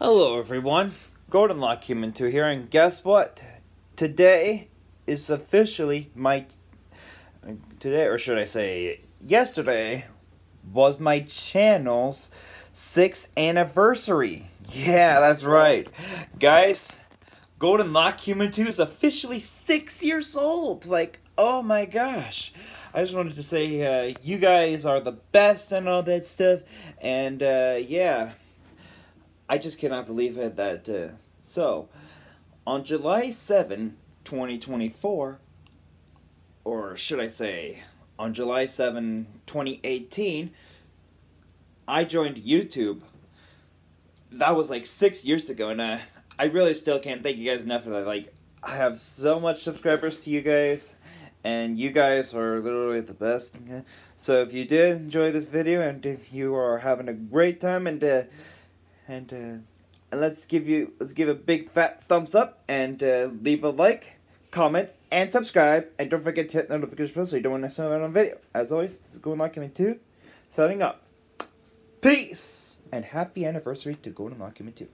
Hello everyone, Golden Lock Human 2 here, and guess what? Today is officially my. Today, or should I say, yesterday was my channel's sixth anniversary. Yeah, that's right. Guys, Golden Lock Human 2 is officially six years old. Like, oh my gosh. I just wanted to say, uh, you guys are the best and all that stuff, and uh, yeah. I just cannot believe it that. Uh, so, on July 7, 2024, or should I say, on July 7, 2018, I joined YouTube. That was like six years ago, and uh, I really still can't thank you guys enough for that. Like, I have so much subscribers to you guys, and you guys are literally the best. So, if you did enjoy this video, and if you are having a great time, and uh, and uh, and let's give you let's give a big fat thumbs up and uh, leave a like, comment, and subscribe, and don't forget to hit the notification bell so you don't want to miss out on a video. As always, this is Golden Lock Human 2, signing up. Peace and happy anniversary to Golden Lock Human 2.